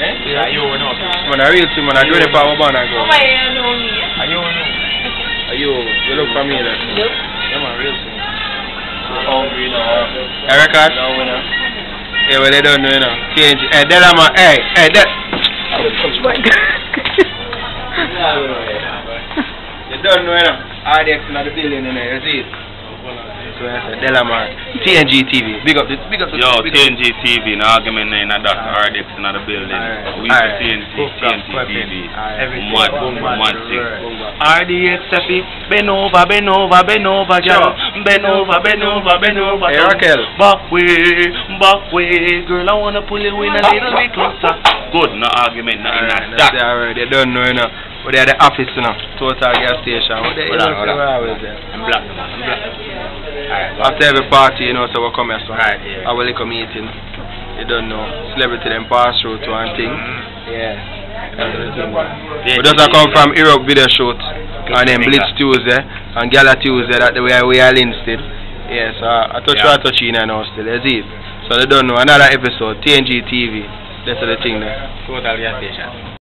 Eh? Ayun no. I real to man, I do it for my man I go. Come here, know me. Ayun no. Ayun, you look familiar. Yep. Yeah, man, real to. Hungry now. Erica? No winner. Yeah, well they don't know, you know. Change. Hey, that I'm a, hey, hey, that. My God. You don't know, you know. Ah, All the in the building, you know, you see it. Delomar, TNG TV. Big up the, big up the, Yo, big up. TNG TV, no argument in that. RDX in the building. Alright. We Alright. TNG, TNG TV. Everything. Mad, Boom, mad mad, thing. boom, mad. RDX Effie, bend over, bend over, bend over, girl. Bend over, bend over, bend over. Hey, Raquel. Back way, back way, girl. I wanna pull you in a little bit closer. Good, no argument, Alright, like that. They don't know, you know. But they're the office, you know. Total gas station. What they, you Hold on, know, hold so on. we're there. I'm black, I'm black. Alright, After every party, you know, so we come here, so Right, yeah. our little meeting. You don't know. Celebrity them pass through to one thing. Mm-hmm. Yeah. That's. Yeah, We just come from Europe video shoot. And then Blitz Tuesday and Gala Tuesday that the way we are Linstead. Yes, uh, I touch Yeah. yeah. touch in now still, you see it. So they don't know. Another episode, TNG TV. That's the thing there. Total station.